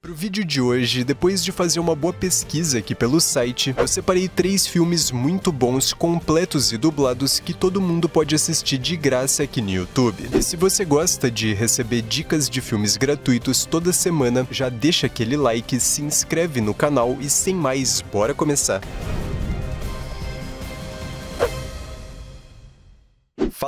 Pro vídeo de hoje, depois de fazer uma boa pesquisa aqui pelo site, eu separei três filmes muito bons, completos e dublados que todo mundo pode assistir de graça aqui no YouTube. E se você gosta de receber dicas de filmes gratuitos toda semana, já deixa aquele like, se inscreve no canal e sem mais, bora começar!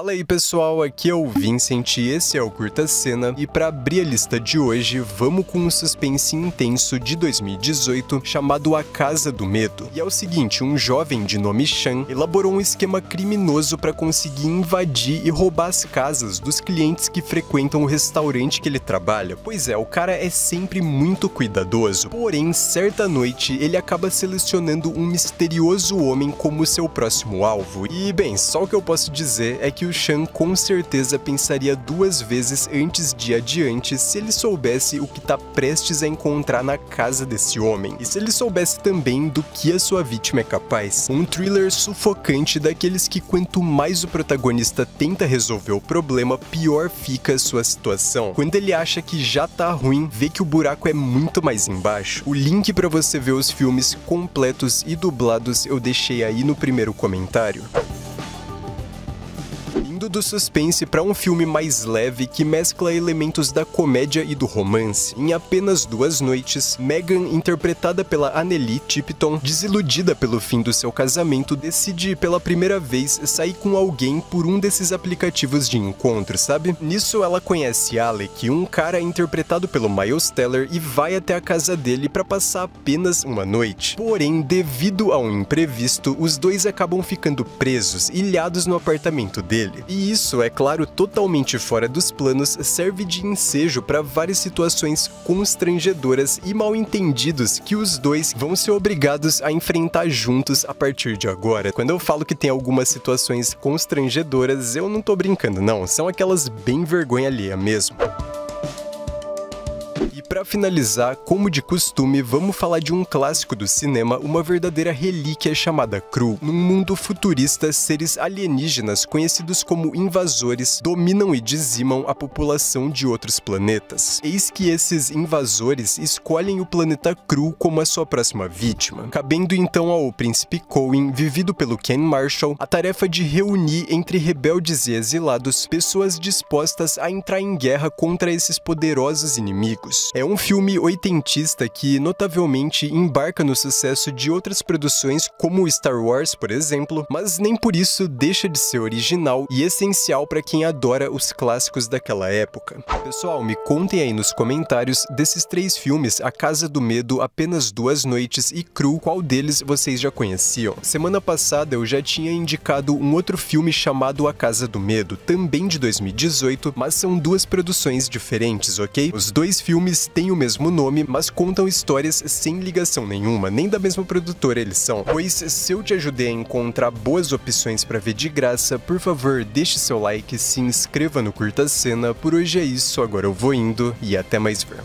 Fala aí pessoal, aqui é o Vincent e esse é o Curta Cena e para abrir a lista de hoje, vamos com um suspense intenso de 2018 chamado A Casa do Medo. E é o seguinte, um jovem de nome Shan elaborou um esquema criminoso para conseguir invadir e roubar as casas dos clientes que frequentam o restaurante que ele trabalha. Pois é, o cara é sempre muito cuidadoso, porém, certa noite ele acaba selecionando um misterioso homem como seu próximo alvo. E bem, só o que eu posso dizer é que o Shan com certeza pensaria duas vezes antes de adiante se ele soubesse o que está prestes a encontrar na casa desse homem. E se ele soubesse também do que a sua vítima é capaz. Um thriller sufocante daqueles que quanto mais o protagonista tenta resolver o problema, pior fica a sua situação. Quando ele acha que já tá ruim, vê que o buraco é muito mais embaixo. O link para você ver os filmes completos e dublados eu deixei aí no primeiro comentário do suspense para um filme mais leve que mescla elementos da comédia e do romance. Em apenas duas noites, Megan, interpretada pela Anneli Tipton, desiludida pelo fim do seu casamento, decide pela primeira vez sair com alguém por um desses aplicativos de encontro, sabe? Nisso ela conhece Alec, um cara interpretado pelo Miles Teller, e vai até a casa dele para passar apenas uma noite. Porém, devido a um imprevisto, os dois acabam ficando presos, ilhados no apartamento dele. E isso, é claro, totalmente fora dos planos, serve de ensejo para várias situações constrangedoras e mal entendidos que os dois vão ser obrigados a enfrentar juntos a partir de agora. Quando eu falo que tem algumas situações constrangedoras, eu não tô brincando, não, são aquelas bem vergonha alheia mesmo. Para finalizar, como de costume, vamos falar de um clássico do cinema, uma verdadeira relíquia chamada Cru. Num mundo futurista, seres alienígenas conhecidos como invasores dominam e dizimam a população de outros planetas. Eis que esses invasores escolhem o planeta Cru como a sua próxima vítima, cabendo então ao príncipe Coen, vivido pelo Ken Marshall, a tarefa de reunir entre rebeldes e exilados pessoas dispostas a entrar em guerra contra esses poderosos inimigos. É um filme oitentista que notavelmente embarca no sucesso de outras produções como Star Wars, por exemplo, mas nem por isso deixa de ser original e essencial para quem adora os clássicos daquela época. Pessoal, me contem aí nos comentários desses três filmes, A Casa do Medo, Apenas Duas Noites e Cru, qual deles vocês já conheciam. Semana passada eu já tinha indicado um outro filme chamado A Casa do Medo, também de 2018, mas são duas produções diferentes, ok? Os dois filmes têm o mesmo nome, mas contam histórias sem ligação nenhuma, nem da mesma produtora eles são. Pois se eu te ajudei a encontrar boas opções para ver de graça, por favor, deixe seu like, se inscreva no Curta Cena. Por hoje é isso, agora eu vou indo e até mais ver.